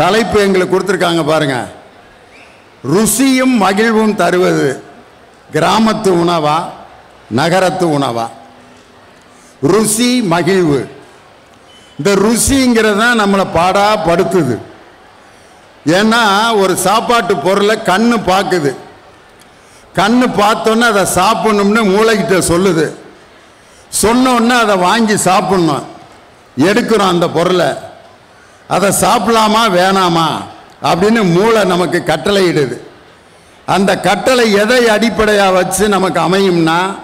தலைப்பு எங்களுக்கு கொடுத்துருக்காங்க பாருங்க. ருசியும் மகிழ்வும் தருவது கிராமத்து உணவா நகரத்து உணவா? ருசி மகிழ்வு. இந்த ருசிங்கிறது தான் நம்மளை பாடா படுத்துது. ஏன்னா ஒரு சாப்பாட்டு பொருளை கண்ணு பார்க்குது கண்ணு பார்த்தோன்னே அதை சாப்பிடணும்னு மூளைகிட்ட சொல்லுது. சொன்னோன்னே அதை வாங்கி சாப்பிட்ணும். எடுக்கிறோம் அந்த பொருளை. அதை சாப்பிடலாமா வேணாமா? அப்படின்னு மூளை நமக்கு கட்டளையிடுது. அந்த கட்டளை எதை அடிப்படையாக வச்சு நமக்கு அமையும்னா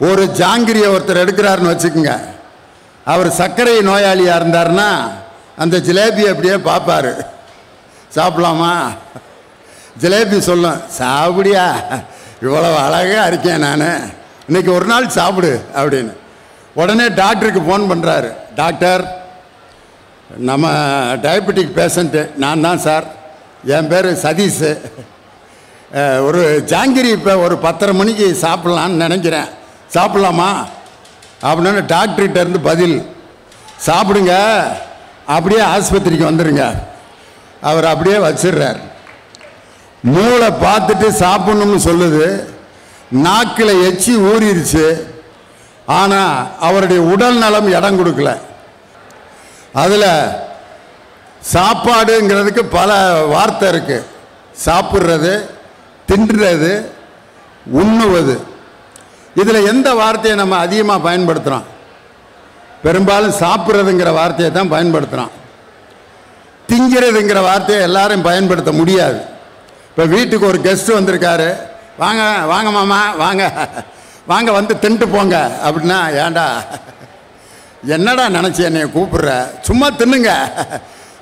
ஒரு ஜாங்கிரியை ஒருத்தர் எடுக்கிறாருன்னு வச்சுக்கோங்க. அவர் சர்க்கரை நோயாளியாக இருந்தாருன்னா அந்த ஜிலேபி அப்படியே பார்ப்பாரு. சாப்பிடலாமா? ஜிலேபி சொல்லும் சாப்பிடியா? இவ்வளோ அழகாக இருக்கேன் நான். இன்னைக்கு ஒரு நாள் சாப்பிடு அப்படின்னு. உடனே டாக்டருக்கு ஃபோன் பண்ணுறாரு டாக்டர் நம்ம டயபெட்டிக் பேஷண்ட்டு நான் தான் சார். என் பேர் சதீஷ். ஒரு ஜாங்கிரி இப்போ ஒரு பத்தரை மணிக்கு சாப்பிட்லான்னு நினைக்கிறேன். சாப்பிட்லாமா? அப்படின்னு டாக்டர்கிட்ட இருந்து பதில். சாப்பிடுங்க. அப்படியே ஆஸ்பத்திரிக்கு வந்துடுங்க அவர் அப்படியே வச்சிடுறார். மூளை பார்த்துட்டு சாப்பிடணும்னு சொல்லுது. நாக்கில் எச்சி ஊறிடுச்சு. ஆனால் அவருடைய உடல் நலம் இடம் கொடுக்கல. அதில் சாப்பாடுங்கிறதுக்கு பல வார்த்தை இருக்குது சாப்பிட்றது தின்றது உண்ணுவது. இதில் எந்த வார்த்தையை நம்ம அதிகமாக பயன்படுத்துகிறோம் பெரும்பாலும் சாப்பிட்றதுங்கிற வார்த்தையை தான் பயன்படுத்துகிறோம் திங்கிறதுங்கிற வார்த்தையை எல்லாரும் பயன்படுத்த முடியாது. இப்போ வீட்டுக்கு ஒரு கெஸ்ட் வந்திருக்காரு. வாங்க வாங்க மாமா வாங்க. வாங்க வந்து தின்ட்டு போங்க. அப்படின்னா ஏன்டா? என்னடா நினச்சி என்னைய கூப்பிட்ற? சும்மா தின்னுங்க.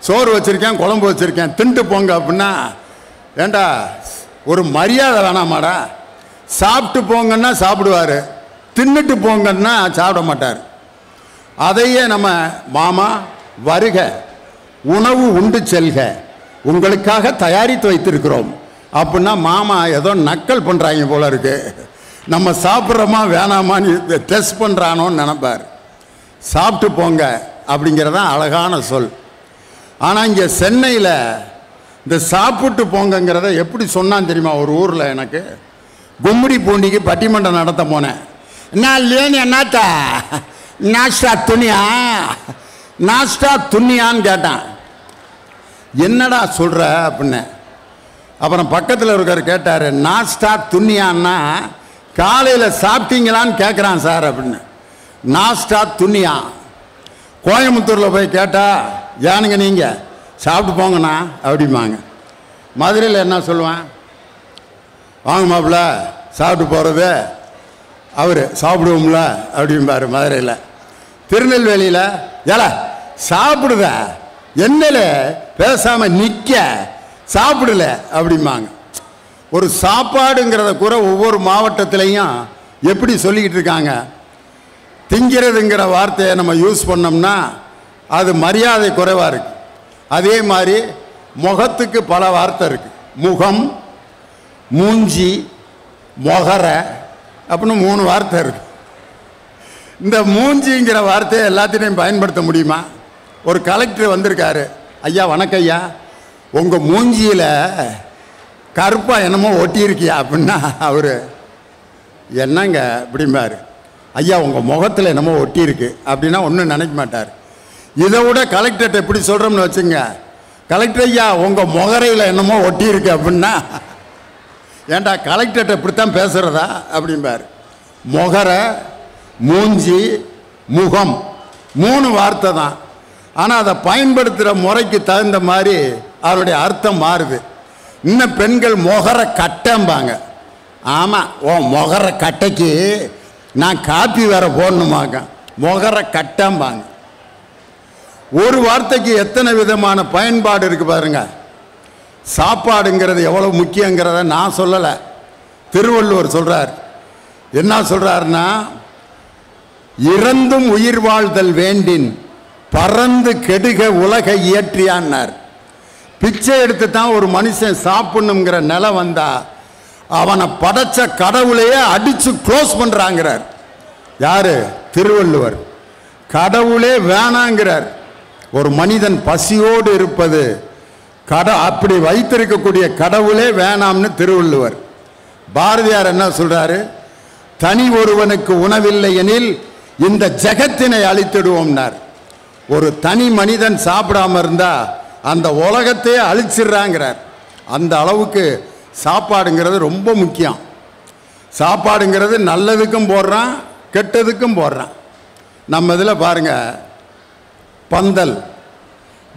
சோறு வச்சுருக்கேன் குழம்பு வச்சுருக்கேன் தின்ட்டு போங்க அப்படின்னா ஏண்டா ஒரு மரியாதை வேணாமாடா. சாப்பிட்டு போங்கன்னா சாப்பிடுவார் தின்னுட்டு போங்கன்னா சாப்பிட மாட்டார். அதையே நம்ம மாமா வருக உணவு உண்டு செல்க உங்களுக்காக தயாரித்து வைத்திருக்கிறோம். அப்படின்னா மாமா ஏதோ நக்கல் பண்ணுறாங்க போல இருக்கு. நம்ம சாப்பிட்றோமா வேணாமான்னு டெஸ்ட் பண்ணுறானோன்னு நினைப்பார். சாப்பிட்டு போங்க அப்படிங்கிறதான் அழகான சொல். ஆனால் இங்கே சென்னையில் இந்த சாப்பிட்டு போங்கங்கிறத எப்படி சொன்னான் தெரியுமா ஒரு ஊரில் எனக்கு? கும்மிடி பூண்டிக்கு பட்டிமன்றம் நடத்த போனேன். நான் இல்லையேன்னு என்னத்தா? நாஸ்டா துணியா? நாஸ்டா துணியான்னு கேட்டான். என்னடா சொல்கிற அப்படின்னு. அப்புறம் பக்கத்தில் இருக்கார் கேட்டார் நாஸ்டா துணியான்னா காலையில் சாப்பிட்டீங்களான்னு கேட்குறான் சார் அப்படின்னு. நாஸ்டா துணியா கோயம்புத்தூரில் போய் கேட்டால் ஏனுங்க நீங்கள் சாப்பிட்டு போங்கண்ணா அப்படிம்பாங்க. மதுரையில் என்ன சொல்லுவேன்? வாங்க மாப்பிள்ள சாப்பிட்டு போகிறது அவர் சாப்பிடுவோம்ல அப்படிம்பாரு மதுரையில். திருநெல்வேலியில் ஏல சாப்பிடுத என்னல பேசாமல் நிற்க சாப்பிடல அப்படிம்பாங்க. ஒரு சாப்பாடுங்கிறத கூட ஒவ்வொரு மாவட்டத்திலையும் எப்படி சொல்லிக்கிட்டு இருக்காங்க? திங்கிறதுங்கிற வார்த்தையை நம்ம யூஸ் பண்ணோம்னா அது மரியாதை குறைவாக இருக்கு. அதே மாதிரி முகத்துக்கு பல வார்த்தை இருக்கு. முகம் மூஞ்சி மொகர அப்படின்னு மூணு வார்த்தை இருக்கு. இந்த மூஞ்சிங்கிற வார்த்தையை எல்லாத்திலையும் பயன்படுத்த முடியுமா? ஒரு கலெக்டர் வந்திருக்காரு. ஐயா வணக்கம் ஐயா. உங்கள் மூஞ்சியில் கருப்பாக என்னமோ ஒட்டியிருக்கியா? அப்படின்னா அவர் என்னங்க? அப்படிம்பாரு. ஐயா உங்கள் முகத்தில் என்னமோ ஒட்டியிருக்கு. அப்படின்னா ஒன்றும் நினைக்க மாட்டார். இதை விட கலெக்டர்கிட்ட எப்படி சொல்கிறோம்னு வச்சுங்க. கலெக்டர் ஐயா உங்கள் முகரையில் என்னமோ ஒட்டியிருக்கு அப்படின்னா ஏன்டா கலெக்டர்கிட்ட இப்படித்தான் பேசுகிறதா அப்படிம்பார். முகரை மூஞ்சி முகம். மூணு வார்த்தை தான். ஆனால் அதை பயன்படுத்துகிற முறைக்கு தகுந்த மாதிரி அவருடைய அர்த்தம் மாறுது. இன்னும் பெண்கள் முகர கட்டம்பாங்க. ஆமாம் ஓ முகர கட்டைக்கு நான் காப்பி வேற போடணுமாக்க முகர கட்டம்பாங்க. ஒரு வார்த்தைக்கு எத்தனை விதமான பயன்பாடு இருக்கு பாருங்க. சாப்பாடுங்கிறது எவ்வளோ முக்கியங்கிறத நான் சொல்லலை. திருவள்ளுவர் சொல்கிறார் என்ன சொல்கிறாருன்னா இறந்தும் உயிர் வாழ்தல் வேண்டின் பறந்து கெடுக உலகை இயற்றியான்னார். பிச்சை எடுத்து தான் ஒரு மனுஷன் சாப்பிடணுங்கிற நிலை வந்தால் அவனை படைச்ச கடவுளையே அடிச்சு க்ளோஸ் பண்றாங்கிறார். யாரு? திருவள்ளுவர். கடவுளே வேணாங்கிறார். ஒரு மனிதன் பசியோடு இருப்பது கட அப்படி வைத்திருக்கக்கூடிய கடவுளே வேணாம்னு திருவள்ளுவர். பாரதியார் என்ன சொல்றாரு? தனி ஒருவனுக்கு உணவில்லை எனில் இந்த ஜெகத்தினை அழித்திடுவோம்னார். ஒரு தனி மனிதன் சாப்பிடாம இருந்தா அந்த உலகத்தையே அழிச்சிடுறாங்கிறார். அந்த அளவுக்கு சாப்பாடுங்கிறது ரொம்ப முக்கியம். சாப்பாடுங்கிறது நல்லதுக்கும் போடுறான் கெட்டதுக்கும் போடுறான். நம்ம இதில் பாருங்க பந்தல்.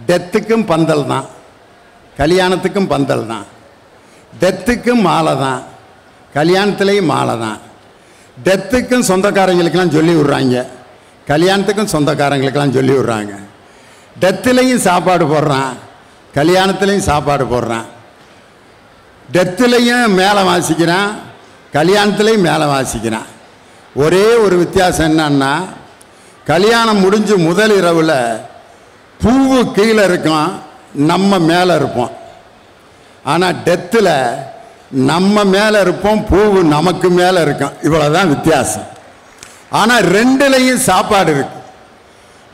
டெத்துக்கும் பந்தல் தான். கல்யாணத்துக்கும் பந்தல் தான். டெத்துக்கும் மாலை தான். கல்யாணத்துலேயும் மாலை தான். டெத்துக்கும் சொந்தக்காரங்களுக்கெல்லாம் சொல்லி விட்றாங்க. கல்யாணத்துக்கும் சொந்தக்காரங்களுக்கெல்லாம் சொல்லி விட்றாங்க. டெத்துலேயும் சாப்பாடு போடுறான். கல்யாணத்துலேயும் சாப்பாடு போடுறான். டெத்துலேயும் மேலே வாசிக்கிறான் கல்யாணத்துலேயும் மேலே வாசிக்கிறான். ஒரே ஒரு வித்தியாசம் என்னன்னா கல்யாணம் முடிஞ்சு முதல் இரவில் பூவு கீழே இருக்கும் நம்ம மேலே இருப்போம். ஆனால் டெத்தில் நம்ம மேலே இருப்போம் பூவு நமக்கு மேலே இருக்கும். இவ்வளோதான் வித்தியாசம். ஆனால் ரெண்டுலேயும் சாப்பாடு இருக்கு.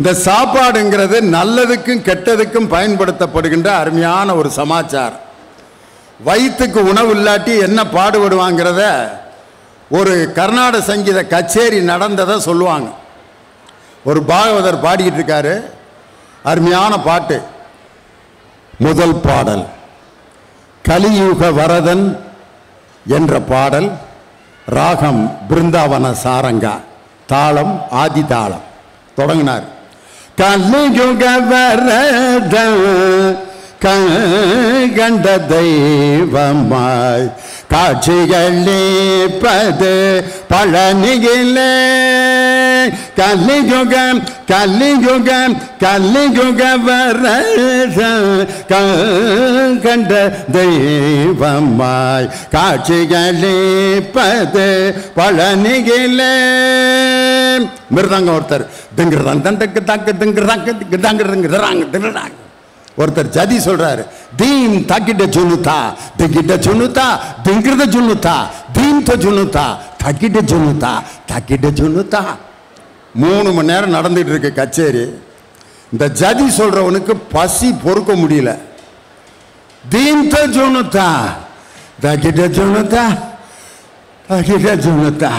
இந்த சாப்பாடுங்கிறது நல்லதுக்கும் கெட்டதுக்கும் பயன்படுத்தப்படுகின்ற அருமையான ஒரு சமாச்சாரம். வயிற்றுக்கு உணவு இல்லாட்டி என்ன பாடுபடுவாங்கிறத ஒரு கர்நாடக சங்கீத கச்சேரி நடந்ததை சொல்லுவாங்க. ஒரு பாகவதர் பாடிக்கிட்டு இருக்காரு. அருமையான பாட்டு. முதல் பாடல் கலியுக வரதன் என்ற பாடல் ராகம் பிருந்தாவன சாரங்கா தாளம் ஆதி தாளம். தொடங்கினார். கலியுக வரதன் கண்ட தெய்வமாய் காட்சிகளேப்பது பழனியிலே. கலியுகம் கலியுகம் கலியுக வர கண்ட தெய்வமாய் காட்சிகளேப்பது பழனியிலே. மிருதாங்க ஒருத்தர். திங்கிறதாங்க தண்டக்கு தாக்கு திங்கிறதாங்க திங்கிறதாங்க தாங்கிறதுங்க திங்கிறாங்க ஒருத்தர் ஜதி சொல்றாரு தீன் தக்கிட்ட சொல்லுத்தா திங்கிட்ட சொல்லுத்தா திங்கிறத சொல்லுத்தா தீன்த சொல்லுத்தா தக்கிட்ட சொல்லுத்தா தக்கிட்ட சொல்லுத்தா மூணு மணி நேரம் நடந்துட்டு இருக்கு கச்சேரி. இந்த ஜதி சொல்றவனுக்கு பசி பொறுக்க முடியல. தீன்த சொல்லுத்தா தக்கிட்ட சொல்லுத்தா தக்கிட்ட சொல்லுத்தா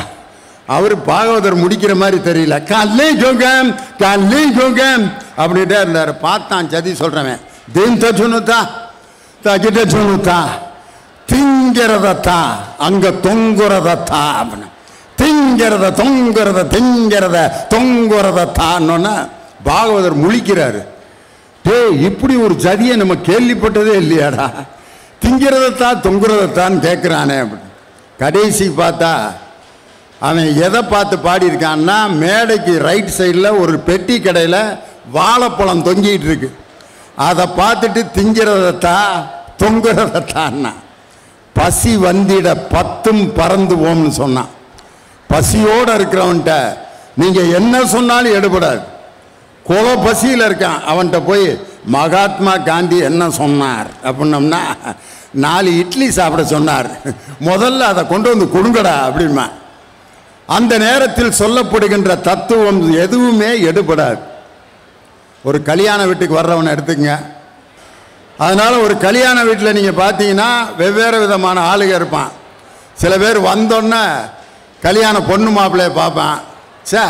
அவர் பாகவதர் முடிக்கிற மாதிரி தெரியல. கல்லி ஜோகம் கல்லி ஜோகம் அப்படின்ட்டே இருந்தார். பார்த்தான் ஜதி சொல்கிறவன் தீன்ட்ட சொன்னுத்தா தகிட்ட சொன்னுத்தா திங்கிறதத்தா அங்க தொங்குறதத்தா அப்படின்னு திங்கிறத தொங்குறத திங்கிறத தொங்குறதத்தான்னு பாகவதர் முழிக்கிறாரு டே இப்படி ஒரு ஜதியை நம்ம கேள்விப்பட்டதே இல்லையாடா திங்கிறதத்தா தொங்குறதத்தான்னு கேட்குறானே அப்படின்னு கடைசி பார்த்தா அவன் எதை பார்த்து பாடியிருக்கான்னா மேடைக்கு ரைட் சைடில் ஒரு பெட்டி கடையில் வாழைப்பழம் தொங்கிட்டு இருக்கு அதை பார்த்துட்டு திங்கிறதத்தா தொங்குறதத்தான்னா. பசி வந்திட பத்தும் பறந்துவோம்னு சொன்னான் பசியோடு இருக்கிறவன்கிட்ட நீங்கள் என்ன சொன்னாலும் எடுபடாது. குல பசியில் இருக்கான் அவன்கிட்ட போய் மகாத்மா காந்தி என்ன சொன்னார் அப்படின்னம்னா நாலு இட்லி சாப்பிட சொன்னார். முதல்ல அதை கொண்டு வந்து கொடுங்கடா அப்படிமா அந்த நேரத்தில் சொல்லப்படுகின்ற தத்துவம் எதுவுமே எடுபடாது. ஒரு கல்யாண வீட்டுக்கு வர்றவனை எடுத்துக்கங்க. அதனால் ஒரு கல்யாண வீட்டில் நீங்கள் பார்த்தீங்கன்னா வெவ்வேறு விதமான ஆளுக இருப்பான். சில பேர் வந்தோன்னே கல்யாண பொண்ணு மாப்பிள்ளைய பார்ப்பேன். சே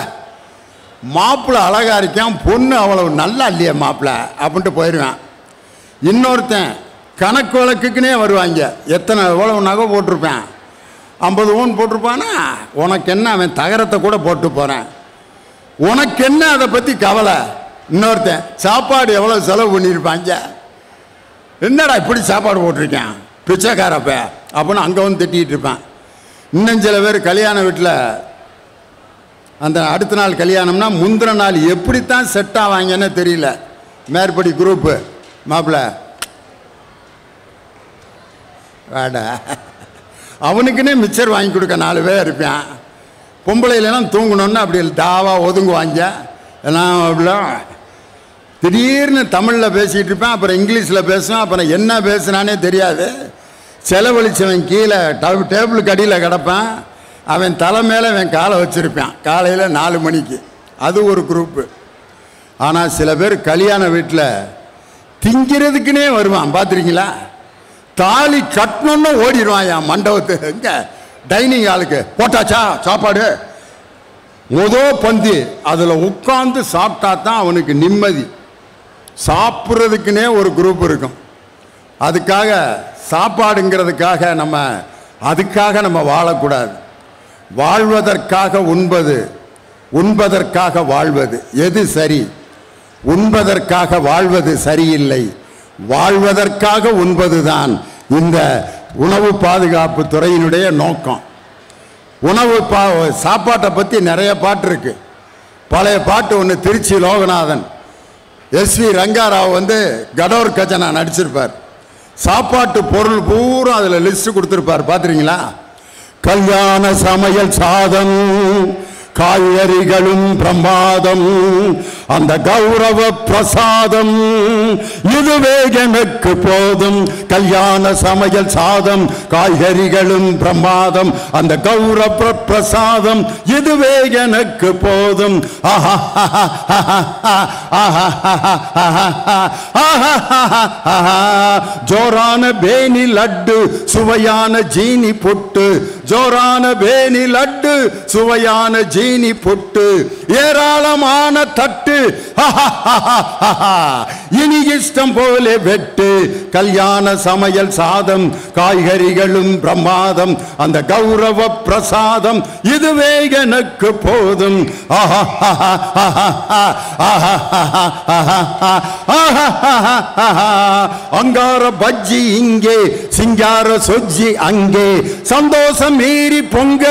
மாப்பிள்ளை அழகாக இருக்கான் பொண்ணு அவ்வளவு நல்லா இல்லையே மாப்பிள்ளை அப்படின்ட்டு போயிடுவான் இன்னொருத்தன் கணக்கு வழக்குக்குன்னே வருவாங்க. எத்தனை எவ்வளவு நகை போட்டிருப்பேன்? ஐம்பது ஓன் போட்டிருப்பானா? உனக்கு என்ன அவன் தகரத்தை கூட போட்டு போகிறேன் உனக்கு என்ன அதை பற்றி கவலை? இன்னொருத்தன் சாப்பாடு எவ்வளோ செலவு பண்ணியிருப்பாங்க என்னடா இப்படி சாப்பாடு போட்டிருக்கேன்? பிச்சைக்காரப்ப. அப்படின்னு அங்கே வந்து திட்டிகிட்டு இருப்பேன். இன்னும் சில பேர் கல்யாண வீட்டில் அந்த அடுத்த நாள் கல்யாணம்னா முந்தின நாள் எப்படித்தான் செட் ஆவாங்கன்னு தெரியல. மேற்படி குரூப்பு மாப்பிள்ள. வேடா. அவனுக்குன்னே மிச்சர் வாங்கி கொடுக்க நாலு பேர் இருப்பேன். பொம்பளையிலலாம் தூங்கணுன்னு அப்படி தாவா ஒதுங்குவாங்க. எல்லாம் அப்படிலாம் திடீர்னு தமிழில் பேசிகிட்டு இருப்பேன் அப்புறம் இங்கிலீஷில் பேசுவேன் அப்புறம் என்ன பேசுனானே தெரியாது. செலவழிச்சவன் கீழே டவு டேபிளுக்கு அடியில் கிடப்பான். அவன் தலை மேலே அவன் காலை வச்சுருப்பான் காலையில் நாலு மணிக்கு. அது ஒரு குரூப்பு ஆனால் சில பேர் கல்யாண வீட்டில் திங்கிறதுக்குனே வருவான் பார்த்துருக்கீங்களா தாலி கட்டணும்னு ஓடிடுவான் என் மண்டபத்து. எங்கே? டைனிங் ஹாலுக்கு போட்டாச்சா? சாப்பாடு? முதோ பந்தி. அதில் உட்காந்து சாப்பிட்டா தான் அவனுக்கு நிம்மதி. சாப்பிட்றதுக்குனே ஒரு குரூப் இருக்கும். அதுக்காக சாப்பாடுங்கிறதுக்காக நம்ம அதுக்காக நம்ம வாழக்கூடாது. வாழ்வதற்காக உண்பது உண்பதற்காக வாழ்வது எது சரி? உண்பதற்காக வாழ்வது சரியில்லை. வாழ்வதற்காக உண்பதுதான் இந்த உணவு பாதுகாப்பு துறையினுடைய நோக்கம். உணவு பா சாப்பாட்டை பற்றி நிறைய பாட்டு இருக்கு. பழைய பாட்டு ஒன்று திருச்சி லோகநாதன். எஸ் வி ரங்காராவ் வந்து கடோர் கஜனா நடிச்சிருப்பார். சாப்பாட்டு பொருள் பூரா அதில் லிஸ்ட் கொடுத்துருப்பார். பார்த்துறீங்களா கல்யாண சமையல் சாதம் காய்கறிகளும் பிரமாதம். அந்த கௌரவ பிரசாதம் இதுவே எனக்கு போதும். கல்யாண சமையல் சாதம் காய்கறிகளும் பிரமாதம். அந்த கௌரவ பிரசாதம் இதுவே எனக்கு போதும். ஜோரான பேனி லட்டு சுவையான ஜீனி புட்டு. ஜோரான பேனி லட்டு சுவையான ஜீனி பொட்டு ஏராளமான தட்டு இனி இஷ்டம் போல வெட்டு கல்யாண சமையல் சாதம் காய்கறிகளும் பிரமாதம் அந்த கௌரவ பிரசாதம் இதுவே எனக்கு போதும் ஆஹா அங்கார பஜ்ஜி இங்கே சிங்கார சொஜ்ஜி அங்கே சந்தோஷம் மீறி பொங்க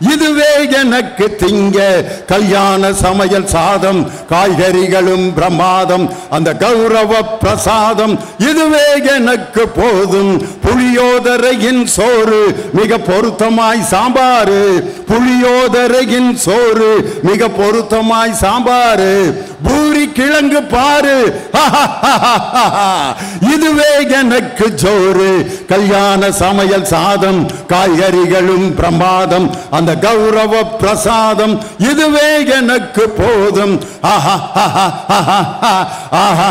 இதுவே எனக்கு திங்க. கல்யாண சமையல் சாதம் காய்கறிகளும் பிரமாதம் அந்த கௌரவ பிரசாதம். இதுவே எனக்கு போதும். புளியோதரையின் சோறு மிக பொருத்தமாய் சாம்பாரு. புளியோதரையின் சோறு மிக பொருத்தமாய் சாம்பாரு. பூரி கிழங்கு பாரு. இதுவே எனக்கு ஜோறு. கல்யாண சமையல் சாதம் காய்கறிகளும் பிரமாதம் அந்த கௌரவ பிரசாதம் இதுவே எனக்கு போதும். ஆஹா ஆஹா ஆஹா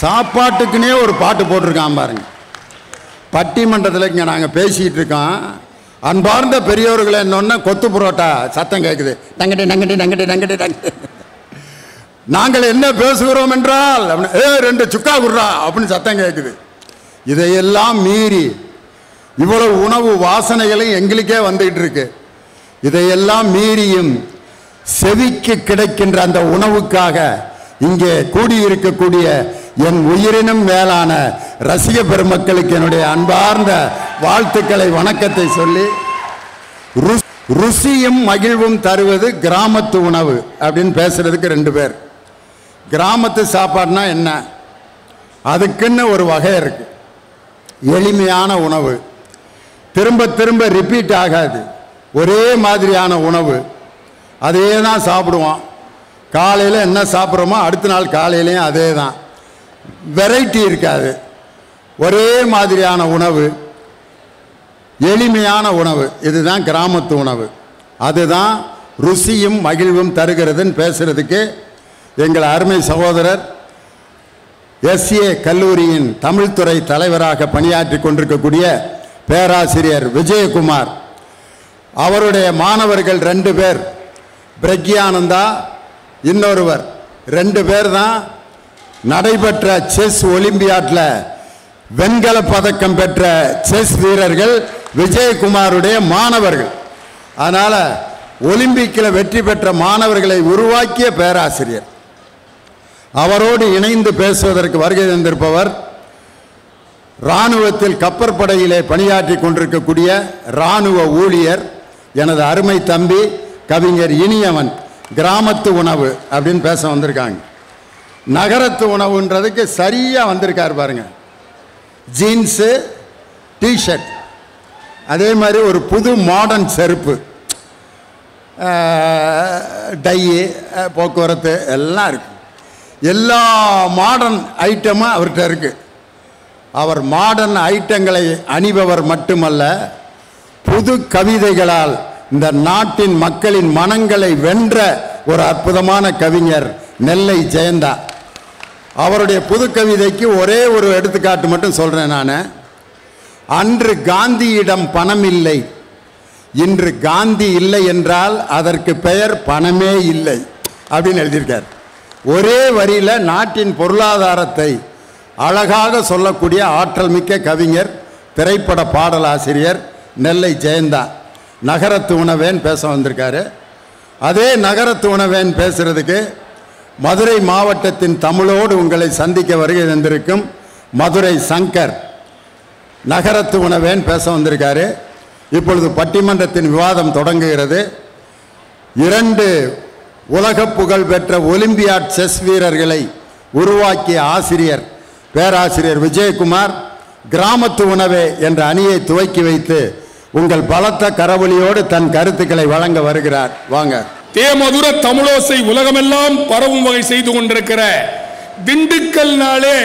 சாப்பாட்டுக்குன்னே ஒரு பாட்டு போட்டிருக்கான் பாருங்க. பட்டிமன்றத்தில் இங்கே நாங்கள் பேசிகிட்டு இருக்கோம். அன்பார்ந்த பெரியவர்கள் என்னொன்னு கொத்து புரோட்டா சத்தம் கேட்குது நங்கடி நங்கடி நங்கடி நங்கடி நங்கடி நாங்கள் என்ன பேசுகிறோம் என்றால் அப்படின்னு, ஏ ரெண்டு சுக்கா குடுறா அப்படின்னு சத்தம் கேட்குது இதையெல்லாம் மீறி இவ்வளவு உணவு வாசனைகளும் எங்களுக்கே வந்துகிட்டு இருக்கு. இதையெல்லாம் மீறியும் செவிக்கு கிடைக்கின்ற அந்த உணவுக்காக இங்கே கூடியிருக்கக்கூடிய என் உயிரினும் மேலான ரசிக பெருமக்களுக்கு என்னுடைய அன்பார்ந்த வாழ்த்துக்களை வணக்கத்தை சொல்லி ருஸ்- ருசியும் மகிழ்வும் தருவது கிராமத்து உணவு அப்படின்னு பேசுறதுக்கு ரெண்டு பேர். கிராமத்து சாப்பாடுனா என்ன? அதுக்குன்னு ஒரு வகை இருக்கு. எளிமையான உணவு. திரும்ப திரும்ப ரிப்பீட் ஆகாது. ஒரே மாதிரியான உணவு. அதே தான் சாப்பிடுவோம். காலையில் என்ன சாப்பிட்றோமோ அடுத்த நாள் காலையிலையும் அதே தான் வெரைட்டி இருக்காது. ஒரே மாதிரியான உணவு எளிமையான உணவு இதுதான் கிராமத்து உணவு. அதுதான் ருசியும் மகிழ்வும் தருகிறதுன்னு பேசுகிறதுக்கு எங்கள் அருமை சகோதரர் எஸ்ஏ கல்லூரியின் தமிழ்துறை தலைவராக பணியாற்றி கொண்டிருக்கக்கூடிய பேராசிரியர் விஜயகுமார். அவருடைய மாணவர்கள் ரெண்டு பேர் பிரக்யானந்தா இன்னொருவர் ரெண்டு பேர் தான் நடைபெற்ற செஸ் ஒலிம்பியாட்டில் வெண்கல பதக்கம் பெற்ற செஸ் வீரர்கள் விஜயகுமாருடைய மாணவர்கள். அதனால் ஒலிம்பிக்கில் வெற்றி பெற்ற மாணவர்களை உருவாக்கிய பேராசிரியர். அவரோடு இணைந்து பேசுவதற்கு வருகை தந்திருப்பவர் இராணுவத்தில் கப்பற்படையிலே பணியாற்றி கொண்டிருக்கக்கூடிய இராணுவ ஊழியர் எனது அருமை தம்பி கவிஞர் இனியவன் கிராமத்து உணவு அப்படின்னு பேச வந்திருக்காங்க. நகரத்து உணவுன்றதுக்கு சரியாக வந்திருக்கார் பாருங்க. ஜீன்ஸு டிஷர்ட் அதே மாதிரி ஒரு புது மாடர்ன் செருப்பு. டையு போக்குவரத்து எல்லாம் இருக்கு. எல்லா மாடர்ன் ஐட்டமும் அவர்கிட்ட இருக்குது அவர் மாடர்ன் ஐட்டங்களை அணிபவர் மட்டுமல்ல புது கவிதைகளால் இந்த நாட்டின் மக்களின் மனங்களை வென்ற ஒரு அற்புதமான கவிஞர் நெல்லை ஜெயந்தா. அவருடைய புது கவிதைக்கு ஒரே ஒரு எடுத்துக்காட்டு மட்டும் சொல்கிறேன் நான். அன்று காந்தியிடம் பணம் இல்லை இன்று காந்தி இல்லை என்றால் அதற்கு பெயர் பணமே இல்லை அப்படின்னு எழுதியிருக்கார். ஒரே வரியில நாட்டின் பொருளாதாரத்தை அழகாக சொல்லக்கூடிய ஆற்றல் மிக்க கவிஞர் திரைப்பட பாடலாசிரியர் நெல்லை ஜெயந்தா. நகரத்து உணவேன் பேச வந்திருக்காரு. அதே நகரத்து உணவேன் பேசுகிறதுக்கு மதுரை மாவட்டத்தின் தமிழோடு உங்களை சந்திக்க வருகை தந்திருக்கும் மதுரை சங்கர் நகரத்து உணவேன் பேச வந்திருக்காரு. இப்பொழுது பட்டிமன்றத்தின் விவாதம் தொடங்குகிறது. இரண்டு உலக புகழ் பெற்ற ஒலிம்பியாட் செஸ் வீரர்களை உருவாக்கிய ஆசிரியர் பேராசிரியர் விஜயகுமார் கிராமத்து உணவே என்ற அணியை துவக்கி வைத்து உங்கள் பலத்த கரவொலியோடு தன் கருத்துக்களை வழங்க வருகிறார். வாங்க. தேமதுர தமிழோசை உலகமெல்லாம் பரவும் வகை செய்து கொண்டிருக்கிற திண்டுக்கல் நாளே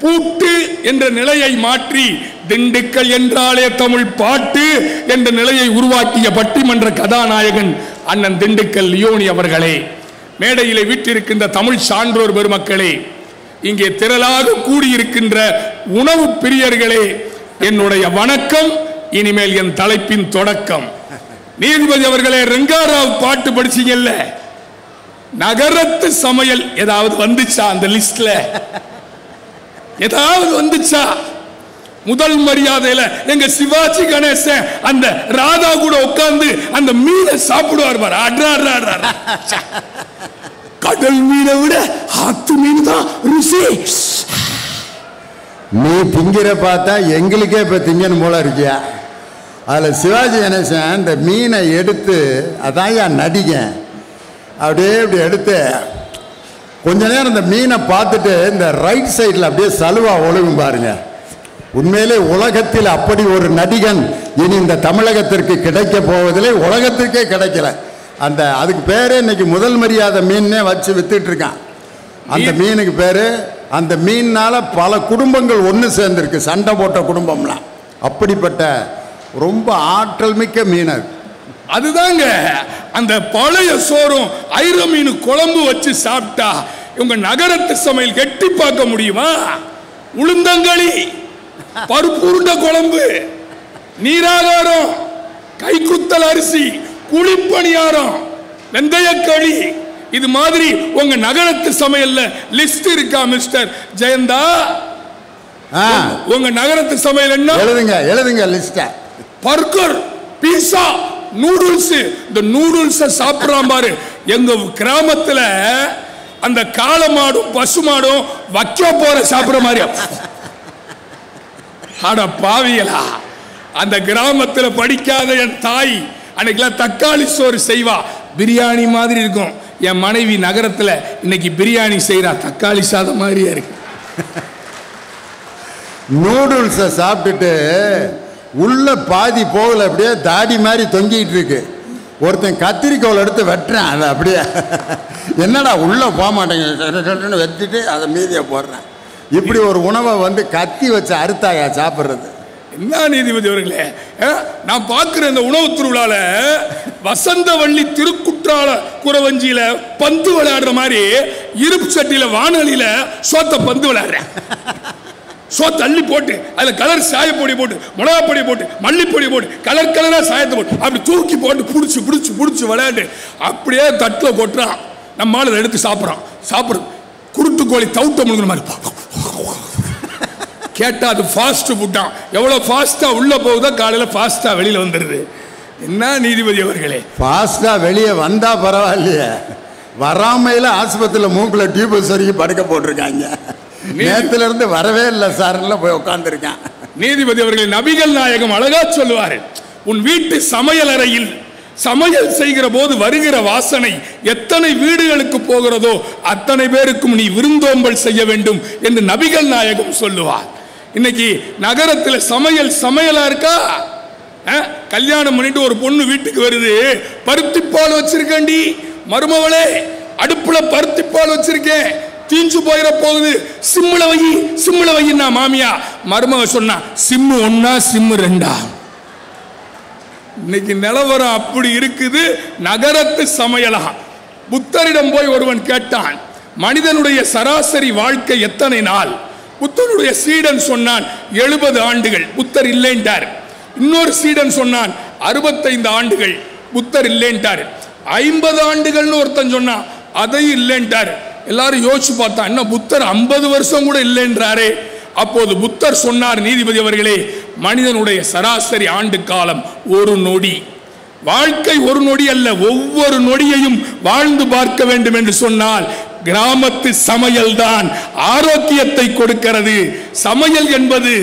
பூட்டு என்ற நிலையை மாற்றி திண்டுக்கல் என்றாலே தமிழ் பாட்டு என்ற நிலையை உருவாக்கிய பட்டிமன்ற கதாநாயகன் அண்ணன் திண்டுக்கல் லியோனி அவர்களே. மேடையிலே வீட்டிருக்கின்ற தமிழ் சான்றோர் பெருமக்களே இங்கே திரளாக கூடியிருக்கின்ற உணவு பிரியர்களே என்னுடைய வணக்கம் இனிமேல் என் தலைப்பின் தொடக்கம். நீதிபதி அவர்களே ரெங்காராவ் பாட்டு படிச்சீங்கல்ல? நகரத்து சமையல் ஏதாவது வந்துச்சா அந்த லிஸ்ட்ல? ஏதாவது வந்துச்சா? முதல் மரியாதையில எங்க சிவாஜி கணேசன் அந்த ராதா கூட உட்கார்ந்து அந்த மீனை சாப்பிடுவார் பாரு. அட்ரா, கடல் மீனை விட ஆத்து மீன் தான் ருசி. நீ திங்கிற பார்த்தா எங்களுக்கே இப்ப திங்கணும் போல இருக்கியா? அதில் சிவாஜி கணேசன் இந்த மீனை எடுத்து அதான் என் நடிகன். அப்படியே இப்படி எடுத்து கொஞ்ச நேரம் இந்த மீனை பார்த்துட்டு இந்த ரைட் சைடில் அப்படியே சலுவா ஒழுகும் பாருங்க. உண்மையிலே உலகத்தில் அப்படி ஒரு நடிகன் இனி இந்த தமிழகத்திற்கு கிடைக்க போவதில்லை உலகத்திற்கே கிடைக்கல. அந்த அதுக்கு பேரே இன்னைக்கு முதல் மரியாதை மீன்னே வச்சு வித்துட்டு இருக்கான். அந்த மீனுக்கு பேரு அந்த மீன்னால பல குடும்பங்கள் ஒன்று சேர்ந்திருக்கு சண்டை போட்ட குடும்பம்லாம். அப்படிப்பட்ட ரொம்ப ஆற்றல் மிக்க மீனர் அதுதாங்க அந்த பழைய சோறும் ஐர மீன் குழம்பு வச்சு சாப்பிட்டா உங்க நகரத்து சமையல் கெட்டி பார்க்க முடியுமா? உளுந்தங்களி பருப்பு உருண்டை குழம்பு நீராகாரம் கைக்குத்தல் அரிசி குழிப்பணியாரம் வெந்தயக்களி. இது மாதிரி உங்க நகரத்து சமையல்ல லிஸ்ட் இருக்கா மிஸ்டர் ஜெயந்தா? ஆ, உங்க நகரத்து சமையல் என்ன? எழுதுங்க எழுதுங்க லிஸ்ட்டை பர்கர் பீஸா நூடுல்ஸ். இந்த நூடுல்ஸ் சாப்பிடுறான் பாரு. எங்க கிராமத்துல அந்த காளை மாடும் பசு மாடும் வைக்க போற சாப்பிடுற மாதிரி அட பாவியலா அந்த கிராமத்துல படிக்காத என் தாய் அன்னைக்கெல்லாம் தக்காளி சோறு செய்வா. பிரியாணி மாதிரி இருக்கும். என் மனைவி நகரத்துல இன்னைக்கு பிரியாணி செய்கிறா தக்காளி சாதம் மாதிரியே இருக்கு. நூடுல்ஸை சாப்பிட்டுட்டு உள்ள பாதி போகல அப்படியே தாடி மாதிரி தொங்கிட்டு இருக்கு. ஒருத்தன் கத்திரிக்கோல் எடுத்து வெட்டுறான் அதை அப்படியே. என்னடா உள்ள போக மாட்டேங்குது. வெட்டிட்டு அதை மீதியை போடுறேன். இப்படி ஒரு உணவை வந்து கத்தி வச்சு அறுத்தாயா சாப்பிட்றது? என்ன நீதிபதி அவர்களே? நான் பார்க்கிற இந்த உணவு திருவிழால வசந்தவள்ளி திருக்குற்றால குறவஞ்சியில பந்து விளையாடுற மாதிரி இருப்பு சட்டியில வானொலியில சோத்த பந்து விளையாடுறேன். சோத்த அள்ளி போட்டு அதுல கலர் சாயப்பொடி போட்டு மிளகா பொடி போட்டு மல்லிப்பொடி போட்டு கலர் கலரா சாயத்தை போட்டு அப்படி தூக்கி போட்டு பிடிச்சி பிடிச்சி பிடிச்சி விளையாண்டு அப்படியே தட்டுல கொட்டுறான். நம்ம ஆளு எடுத்து சாப்பிட்றான். சாப்பிட்றது குருட்டு கோழி தவுட்ட முழுங்குற மாதிரி. கேட்டா அது ஃபாஸ்ட் ஃபுட்டான் எவ்வளோ ஃபாஸ்டா உள்ள போகுதோ காலையில ஃபாஸ்டா வெளியில வந்துடுது என்ன நீதிபதி அவர்களே? ஃபாஸ்ட்டாக வெளியே வந்தா பரவாயில்லையே. வராமையில் ஆஸ்பத்திரியில் மூக்கில் டியூப் சொருகி படுக்க போட்டிருக்காங்க. நேத்துல இருந்து வரவே இல்லை சார்ல போய் உட்காந்துருக்கேன் நீதிபதி அவர்கள் நபிகள் நாயகம் அழகா சொல்லுவாரு உன் வீட்டு சமையல் அறையில் சமையல் செய்கிற போது வருகிற வாசனை எத்தனை வீடுகளுக்கு போகிறதோ அத்தனை பேருக்கும் நீ விருந்தோம்பல் செய்ய வேண்டும் என்று நபிகள் நாயகம் சொல்லுவார். இன்னைக்கு நகரத்தில் சமையல் சமையலா இருக்கா? கல்யாணம் பண்ணிட்டு ஒரு பொண்ணு வீட்டுக்கு வருது பருத்தி பால் வச்சிருக்கேன்டி மருமவளே அடுப்புல பருத்தி பால் வச்சிருக்கேன். தீஞ்சு போயிட போகுது. சிம்முல வை சிம்முல வையின்னா மாமியா. மருமக சொன்னா சிம்மு ஒன்னா சிம்மு ரெண்டா? இன்னைக்கு நிலவரம் அப்படி இருக்குது. நகரத்து சமையலகம் புத்தரிடம் போய் ஒருவன் கேட்டான் மனிதனுடைய சராசரி வாழ்க்கை எத்தனை நாள்? புத்தனுடைய சீடன் சொன்னான் எழுபது ஆண்டுகள். புத்தர் இல்லைன்றார் இன்னொரு சீடன் சொன்னான் அறுபத்தைந்து ஆண்டுகள். புத்தர் இல்லைன்ட்டார். ஐம்பது ஆண்டுகள்னு ஒருத்தன் சொன்னான் அதையும் இல்லைன்ட்டார். எல்லாரும் யோசிச்சு பார்த்தா என்ன புத்தர் ஐம்பது வருஷம் கூட இல்லைன்றாரே. அப்போது புத்தர் சொன்னார் நீதிபதி அவர்களே மனிதனுடைய சராசரி ஆண்டு காலம் ஒரு நொடி. வாழ்க்கை ஒரு நொடி அல்ல ஒவ்வொரு நொடியையும் வாழ்ந்து பார்க்க வேண்டும் என்று சொன்னால் கிராமத்து சமையல் தான் ஆரோக்கியத்தை கொடுக்கிறது. சமையல் என்பது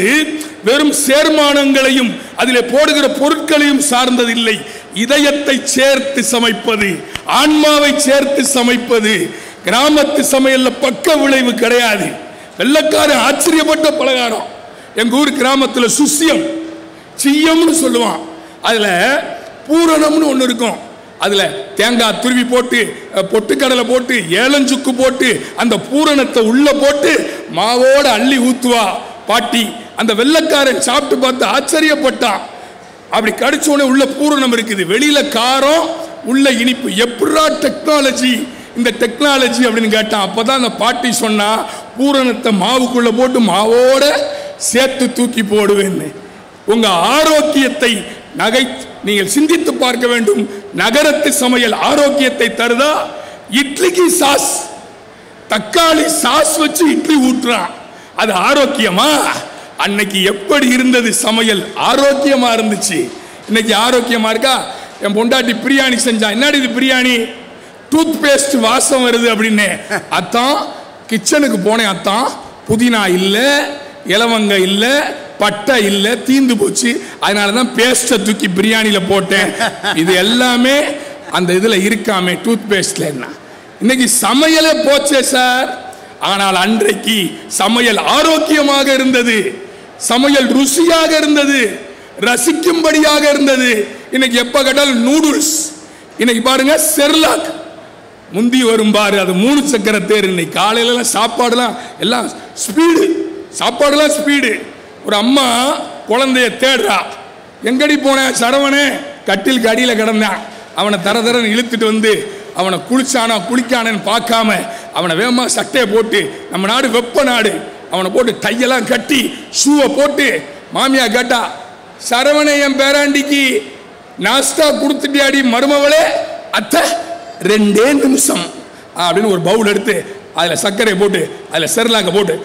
வெறும் சேர்மானங்களையும் அதிலே போடுகிற பொருட்களையும் சார்ந்ததில்லை. இதயத்தை சேர்த்து சமைப்பது ஆன்மாவை சேர்த்து சமைப்பது கிராமத்து சமையல்ல பக்க விளைவு கிடையாது. வெள்ளக்காரன் ஆச்சரியப்பட்ட பலகாரம். எங்க ஊர் கிராமத்துல சுசியம் சியம்னு சொல்லுவான். அதுல பூரணம்னு ஒண்ணு இருக்கும். அதுல தேங்காய் துருவி போட்டு பொட்டுக்கடலை போட்டு ஏலஞ்சுக்கு போட்டு அந்த பூரணத்தை உள்ள போட்டு மாவோட அள்ளி ஊத்துவா. பாட்டி அந்த வெள்ளக்காரன் சாப்பிட்டு பார்த்து ஆச்சரியப்பட்டான். அப்படி கடிச்ச உடனே உள்ள பூரணம் இருக்குது. வெளியில காரம் உள்ள இனிப்பு. எப்படா டெக்னாலஜி இந்த டெக்னாலஜி அப்படின்னு கேட்டான் அப்பதான் அந்த பாட்டி சொன்னால் பூரணத்தை மாவுக்குள்ளே போட்டு மாவோட சேர்த்து தூக்கி போடுவேன்னு. உங்கள் ஆரோக்கியத்தை நகை நீங்கள் சிந்தித்து பார்க்க வேண்டும். நகரத்து சமையல் ஆரோக்கியத்தை தருதா? இட்லிக்கு சாஸ் தக்காளி சாஸ் வச்சு இட்லி ஊற்றுறான் அது ஆரோக்கியமா? அன்னைக்கு எப்படி இருந்தது சமையல்? ஆரோக்கியமா இருந்துச்சு. இன்னைக்கு ஆரோக்கியமா இருக்கா? என் பொண்டாட்டி பிரியாணி செஞ்சா என்னடி இது பிரியாணி? டூத் பேஸ்ட் வாசம் வருது அப்படின்னு. அத்தான் கிச்சனுக்கு போனேன் அத்தான். புதினா இல்லை இலவங்க இல்லை பட்டை இல்லை தீந்து போச்சு. அதனால தான் பேஸ்ட்டை தூக்கி பிரியாணியில் போட்டேன். இது எல்லாமே அந்த இதில் இருக்காமே டூத் பேஸ்ட்ல என்ன. இன்னைக்கு சமையலே போச்சே சார். ஆனால் அன்றைக்கு சமையல் ஆரோக்கியமாக இருந்தது. சமையல் ருசியாக இருந்தது. ரசிக்கும்படியாக இருந்தது. இன்னைக்கு எப்ப கேட்டாலும் நூடுல்ஸ் இன்னைக்கு பாருங்க செர்லாக் முந்தி வரும் பாரு அது மூணு சக்கர தேர் இன்னைக்கு. காலையிலலாம் சாப்பாடுலாம் எல்லாம் ஸ்பீடு சாப்பாடுலாம் ஸ்பீடு ஒரு அம்மா குழந்தைய தேடுறா. எங்கடி போன சரவணே? கட்டிலுக்கு அடியில் கிடந்தான் அவனை தர தரன்னு இழுத்துட்டு வந்து அவனை குளிச்சானா குளிக்கானன்னு பார்க்காம அவனை வேகமாக சட்டையை போட்டு நம்ம நாடு வெப்ப நாடு. அவனை போட்டு டையெல்லாம் கட்டி ஷூவை போட்டு மாமியா கேட்டா சரவணே என் பேராண்டிக்கு நாஸ்டா கொடுத்துட்டியாடி மருமவளே அத்தை ரெண்டே நிமிஷம் அப்படின்னு ஒரு பவுல் எடுத்து அதில் சர்க்கரையை போட்டு அதில் செர்லாக்க போட்டு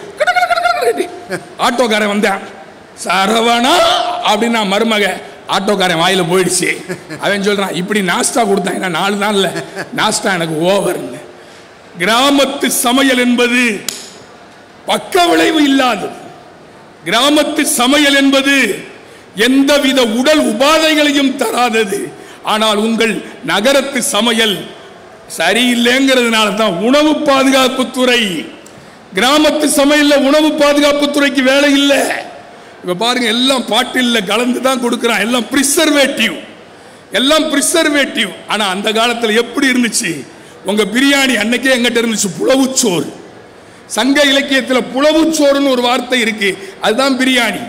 ஆட்டோக்காரன் வந்தேன். சரவணா அப்படின்னு நான் மருமக. ஆட்டோக்காரன் வாயில் போயிடுச்சு. அவன் சொல்கிறான் இப்படி நாஸ்டா கொடுத்தாங்க நாலு நாளில் நாஸ்டா எனக்கு ஓவர்னு. கிராமத்து சமையல் என்பது பக்க விளைவு இல்லாதது. கிராமத்து சமையல் என்பது எந்தவித உடல் உபாதைகளையும் தராதது. ஆனால் உங்கள் நகரத்து சமையல் சரியில்லைங்கிறதுனால தான் உணவு பாதுகாப்பு துறை. கிராமத்து சமையலில் உணவு பாதுகாப்பு துறைக்கு வேலை இல்லை. இப்போ பாருங்க எல்லாம் பாட்டிலில் கலந்து தான் கொடுக்குறான். எல்லாம் ப்ரிசர்வேட்டிவ் எல்லாம் ப்ரிசர்வேட்டிவ் ஆனால் அந்த காலத்தில் எப்படி இருந்துச்சு? உங்கள் பிரியாணி அன்னைக்கே எங்கிட்ட இருந்துச்சு புலவுச்சோறு. சங்க இலக்கியத்தில் புலவுச்சோறுன்னு ஒரு வார்த்தை இருக்கு. அதுதான் பிரியாணி.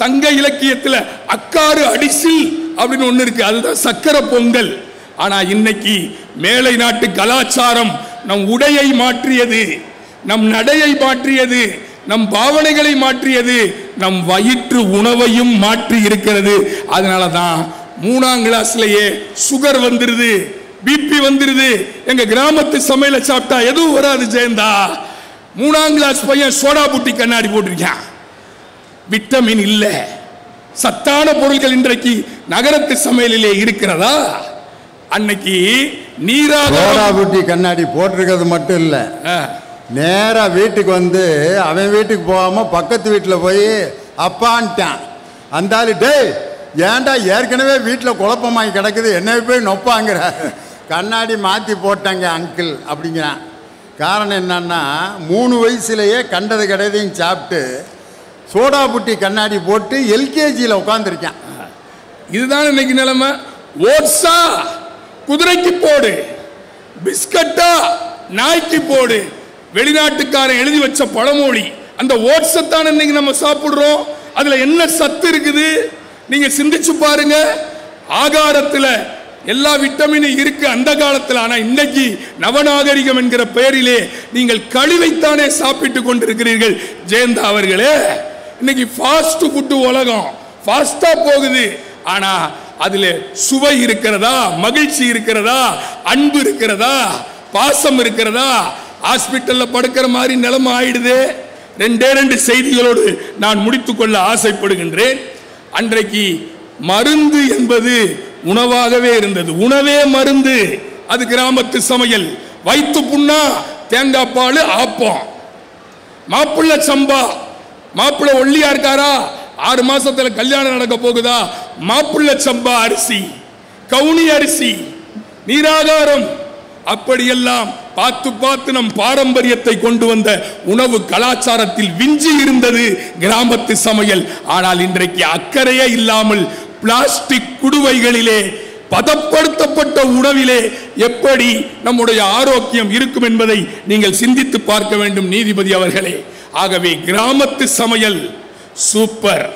சங்க இலக்கியத்தில் அக்காறு அடிசில் அப்படின்னு ஒன்று இருக்கு. அதுதான் சக்கரை பொங்கல். ஆனால் இன்னைக்கு மேலை நாட்டு கலாச்சாரம் நம் உடையை மாற்றியது நம் நடையை மாற்றியது நம் பாவனைகளை மாற்றியது நம் வயிற்று உணவையும் மாற்றி இருக்கிறது. அதனால தான் மூணாம் கிளாஸ்லயே சுகர் வந்துருது பிபி வந்துருது. எங்க கிராமத்து சமையல சாப்பிட்டா எதுவும் வராது ஜெயந்தா. மூணாம் கிளாஸ் பையன் சோடா புட்டி கண்ணாடி போட்டிருக்கான். விட்டமின் இல்லை. சத்தான பொருட்கள் இன்றைக்கு நகரத்து சமையலிலே இருக்கிறதா? அன்னைக்கு நீராக சோடா புட்டி கண்ணாடி போட்டிருக்கிறது மட்டும் இல்லை. நேரா வீட்டுக்கு வந்து அவன் வீட்டுக்கு போகாம பக்கத்து வீட்டில் போய் அப்பான்ட்டான். அந்த ஆளு டேய் ஏன்டா ஏற்கனவே வீட்டில் குழப்பமாகி கிடக்குது? என்னை போய் நொப்பாங்கிற? கண்ணாடி மாற்றி போட்டாங்க அங்கிள் அப்படிங்கிறான். காரணம் என்னன்னா மூணு வயசுலயே கண்டது கிடையதையும் சாப்பிட்டு சோடா புட்டி கண்ணாடி போட்டு எல்கேஜியில் உட்காந்துருக்கான் இதுதான் இன்னைக்கு நிலைமை? ஓட்ஸா? குதிரைக்கு போடு. பிஸ்கட்டா நாய்க்கு போடு. வெளிநாட்டுக்காரன் எழுதி வச்ச பழமொழி அந்த ஓட்ஸை தான் இன்னைக்கு நம்ம சாப்பிடுறோம். அதுல என்ன சத்து இருக்குது? நீங்க சிந்திச்சு பாருங்க. ஆகாரத்துல எல்லா விட்டமினும் இருக்கு அந்த காலத்தில். ஆனால் இன்னைக்கு நவநாகரிகம் என்கிற பெயரிலே நீங்கள் கழிவைத்தானே சாப்பிட்டு கொண்டிருக்கிறீர்கள். ஜெயந்தா அவர்களே இன்னைக்கு ஃபாஸ்ட் ஃபுட்டு உலகம். ஃபாஸ்ட்டாக போகுது. ஆனால் அதில் சுவை இருக்கிறதா மகிழ்ச்சி இருக்கிறதா அன்பு இருக்கிறதா பாசம் இருக்கிறதா? ஹாஸ்பிட்டலில் படுக்கிற மாதிரி நிலைமை ஆயிடுது. ரெண்டே ரெண்டு செய்திகளோடு நான் முடித்துக்கொள்ள ஆசைப்படுகின்றேன். அன்றைக்கு மருந்து என்பது உணவாகவே இருந்தது. உணவே மருந்து. அது கிராமத்து சமையல். வயிற்று புண்ணா தேங்காய் பால் ஆப்பம். மாப்பிள்ளை சம்பா. மாப்பிள்ளை ஒல்லியா இருக்காரா? ஆறு மாசத்துல கல்யாணம் நடக்க போகுதா? மாப்பிள்ள சம்பா அரிசி கவுனி அரிசி நீராகாரம். அப்படியெல்லாம் பார்த்து பார்த்து நம் பாரம்பரியத்தை கொண்டு வந்த உணவு கலாச்சாரத்தில் விஞ்சி இருந்தது கிராமத்து சமையல். ஆனால் இன்றைக்கு அக்கறையே இல்லாமல் பிளாஸ்டிக் குடுவைகளிலே பதப்படுத்தப்பட்ட உணவிலே எப்படி நம்முடைய ஆரோக்கியம் இருக்கும் என்பதை நீங்கள் சிந்தித்து பார்க்க வேண்டும் நீதிபதி அவர்களே. ஆகவே கிராமத்து சமையல் சூப்பர்.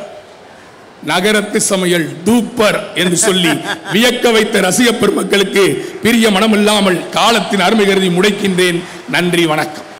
நகரத்து சமையல் தூப்பர் என்று சொல்லி வியக்க வைத்த ரசிக பெருமக்களுக்கு பிரிய மனமில்லாமல் காலத்தின் அருமை கருதி முடைக்கின்றேன். நன்றி வணக்கம்.